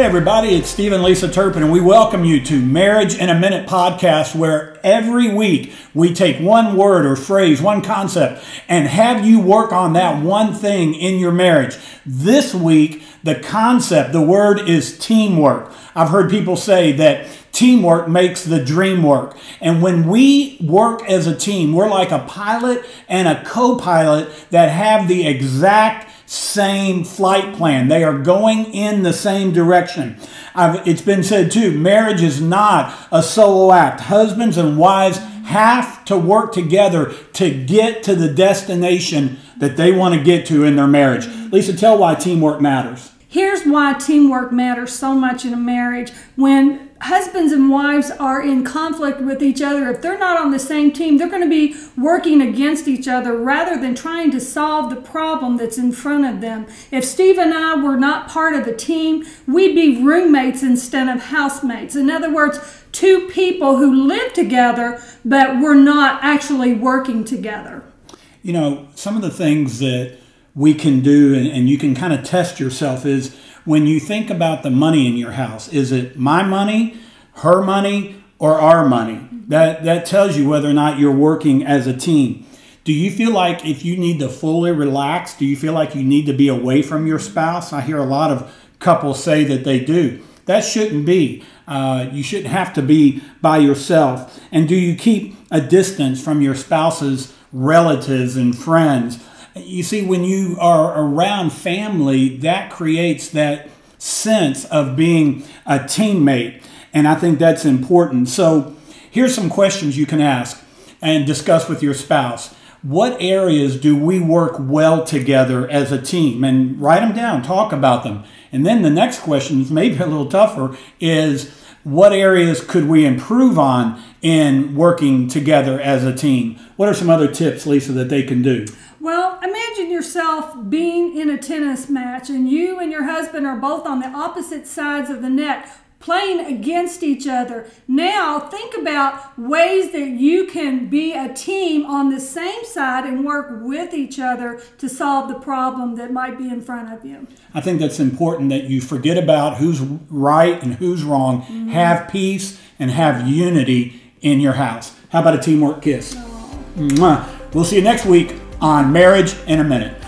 Hey, everybody, it's Steve and Lisa Turpin, and we welcome you to Marriage in a Minute podcast, where every week we take one word or phrase, one concept, and have you work on that one thing in your marriage. This week, the concept, the word is teamwork. I've heard people say that teamwork makes the dream work. And when we work as a team, we're like a pilot and a co pilot that have the exact same flight plan. They are going in the same direction. I've, it's been said too marriage is not a solo act. Husbands and wives have to work together to get to the destination that they want to get to in their marriage. Lisa, tell why teamwork matters. Here's why teamwork matters so much in a marriage. When husbands and wives are in conflict with each other, if they're not on the same team, they're going to be working against each other rather than trying to solve the problem that's in front of them. If Steve and I were not part of a team, we'd be roommates instead of housemates. In other words, two people who live together, but we're not actually working together. You know, some of the things that we can do and, and you can kind of test yourself is when you think about the money in your house is it my money her money or our money? That that tells you whether or not you're working as a team. Do you feel like if you need to fully relax do you feel like you need to be away from your spouse? I hear a lot of couples say that they do. That shouldn't be. Uh, you shouldn't have to be by yourself. And do you keep a distance from your spouse's relatives and friends you see, when you are around family, that creates that sense of being a teammate. And I think that's important. So here's some questions you can ask and discuss with your spouse. What areas do we work well together as a team? And write them down, talk about them. And then the next question is maybe a little tougher is what areas could we improve on in working together as a team? What are some other tips, Lisa, that they can do? Well, imagine yourself being in a tennis match and you and your husband are both on the opposite sides of the net playing against each other. Now, think about ways that you can be a team on the same side and work with each other to solve the problem that might be in front of you. I think that's important that you forget about who's right and who's wrong. Mm-hmm. Have peace and have unity in your house. How about a teamwork kiss? Oh. We'll see you next week on Marriage in a Minute.